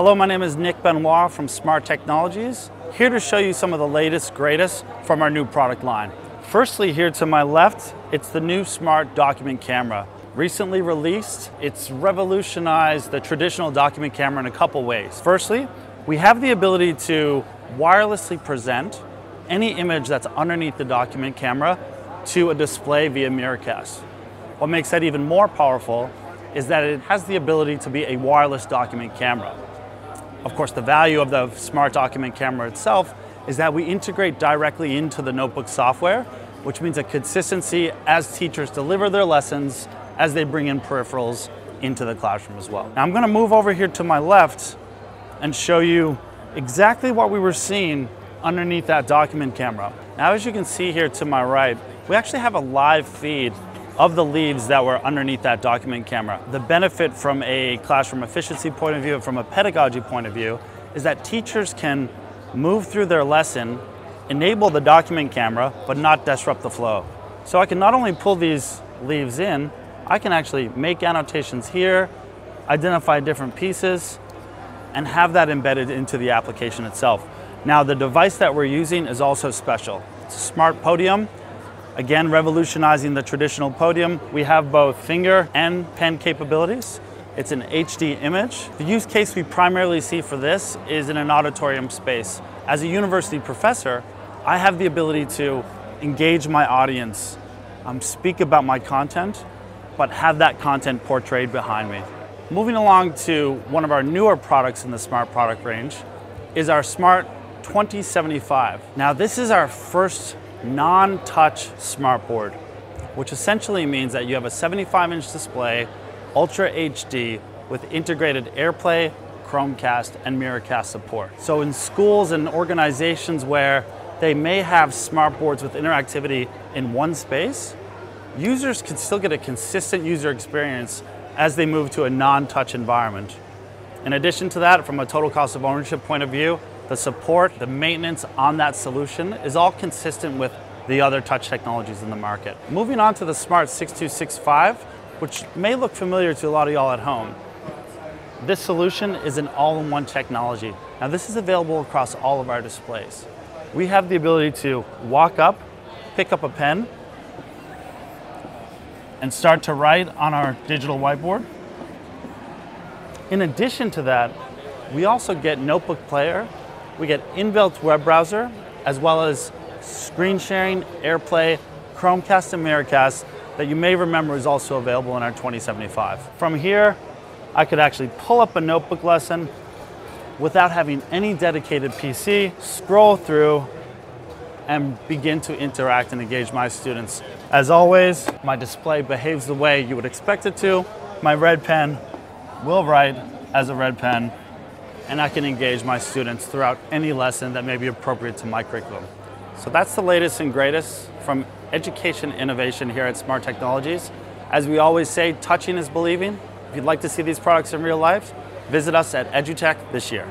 Hello, my name is Nick Benoit from Smart Technologies, here to show you some of the latest, greatest from our new product line. Firstly, here to my left, it's the new Smart Document Camera. Recently released, it's revolutionized the traditional document camera in a couple ways. Firstly, we have the ability to wirelessly present any image that's underneath the document camera to a display via Miracast. What makes that even more powerful is that it has the ability to be a wireless document camera. Of course, the value of the smart document camera itself is that we integrate directly into the notebook software, which means a consistency as teachers deliver their lessons as they bring in peripherals into the classroom as well. Now I'm gonna move over here to my left and show you exactly what we were seeing underneath that document camera. Now as you can see here to my right, we actually have a live feed of the leaves that were underneath that document camera. The benefit from a classroom efficiency point of view, from a pedagogy point of view, is that teachers can move through their lesson, enable the document camera, but not disrupt the flow. So I can not only pull these leaves in, I can actually make annotations here, identify different pieces, and have that embedded into the application itself. Now the device that we're using is also special. It's a smart podium Again, revolutionizing the traditional podium. We have both finger and pen capabilities. It's an HD image. The use case we primarily see for this is in an auditorium space. As a university professor, I have the ability to engage my audience, um, speak about my content, but have that content portrayed behind me. Moving along to one of our newer products in the Smart product range is our Smart 2075. Now this is our first non-touch smartboard, which essentially means that you have a 75-inch display, Ultra HD, with integrated AirPlay, Chromecast, and Miracast support. So in schools and organizations where they may have smartboards with interactivity in one space, users can still get a consistent user experience as they move to a non-touch environment. In addition to that, from a total cost of ownership point of view, the support, the maintenance on that solution is all consistent with the other touch technologies in the market. Moving on to the Smart 6265, which may look familiar to a lot of y'all at home. This solution is an all-in-one technology. Now this is available across all of our displays. We have the ability to walk up, pick up a pen, and start to write on our digital whiteboard. In addition to that, we also get Notebook Player we get inbuilt web browser, as well as screen sharing, AirPlay, Chromecast and Miracast that you may remember is also available in our 2075. From here, I could actually pull up a notebook lesson without having any dedicated PC, scroll through, and begin to interact and engage my students. As always, my display behaves the way you would expect it to. My red pen will write as a red pen and I can engage my students throughout any lesson that may be appropriate to my curriculum. So that's the latest and greatest from education innovation here at Smart Technologies. As we always say, touching is believing. If you'd like to see these products in real life, visit us at EduTech this year.